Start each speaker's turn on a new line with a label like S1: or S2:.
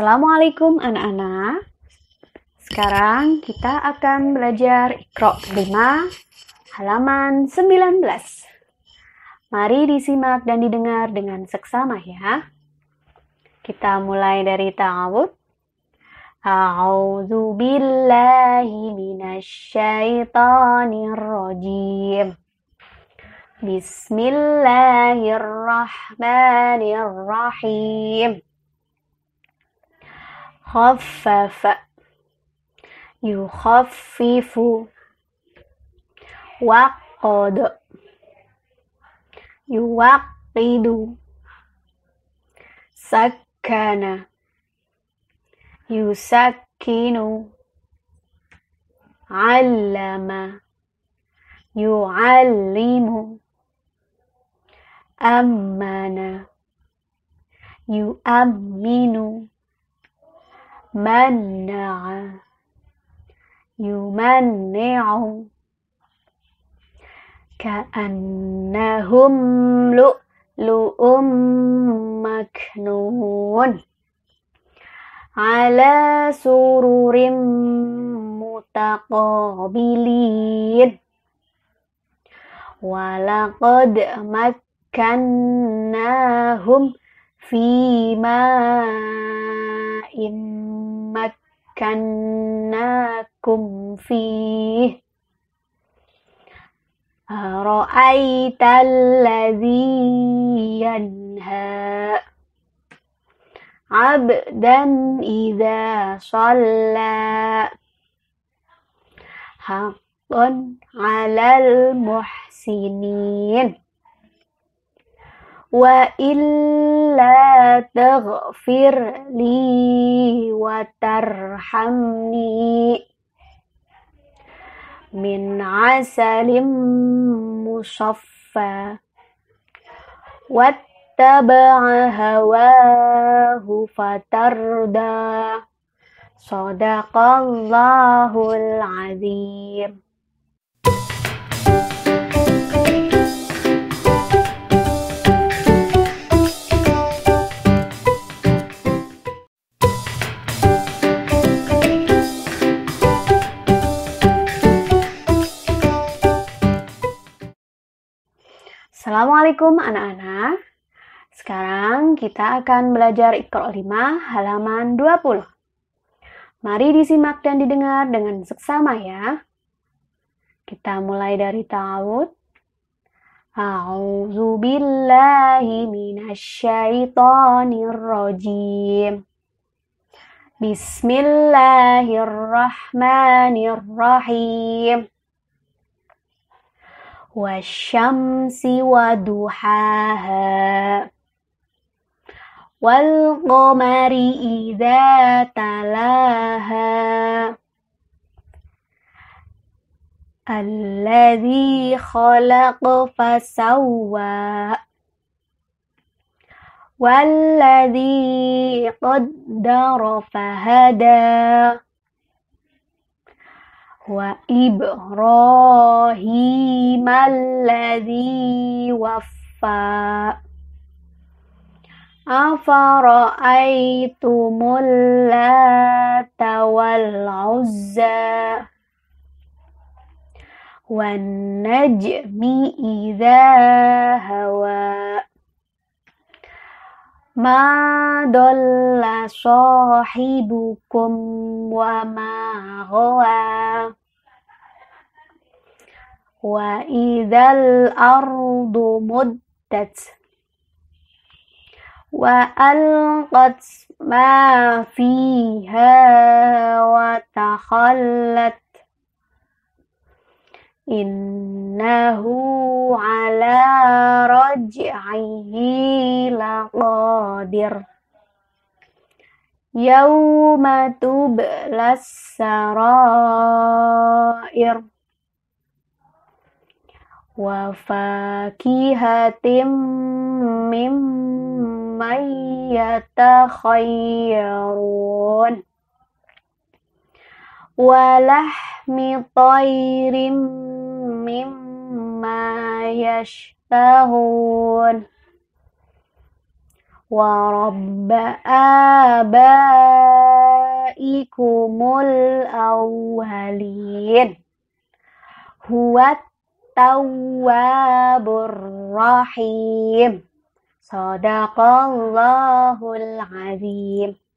S1: Assalamualaikum anak-anak. Sekarang kita akan belajar Iqra 5 halaman 19. Mari disimak dan didengar dengan seksama ya. Kita mulai dari ta'awud. A'udzu billahi minasyaitonir rajim. Bismillahirrahmanirrahim. خفف يخفف. وقد يوقد. سكن. يسكن. علم. يعلم. أمن. يؤمن. منع يمنع. كأنهم لؤلؤ مكنون على سرر متقابلين. ولقد مكناهم في ماء مكناكم فيه. أرأيت الذي ينهى؟ عبدا إذا صلى. حقا على المحسنين. وإلا تغفر لي وترحمني. من عسل مصفى واتبع هواه فتردى. صدق الله العظيم. Assalamualaikum anak-anak. Sekarang kita akan belajar Iqra 5 halaman 20. Mari disimak dan didengar dengan seksama ya. Kita mulai dari ta'awud. A'udzu billahi minasyaitonir rajim. Bismillahirrahmanirrahim. والشمس وضحاها والقمر إذا تلاها الذي خلق فسوى والذي قدر فهدى وإبراهيم الذي وفى. أفرأيتم اللات والعزى والنجم إذا هوى. ما ضل صاحبكم وما غوى. وإذا الأرض مدت وألقت ما فيها وتخلت إنه على رجعه لقادر يوم تبلى السرائر wa fakihatim mimma yatakhayyarun walahmi tayrim mimma yashtahun wa rabba abaikumul awhalin. Huwat التواب الرحيم. صدق الله العظيم.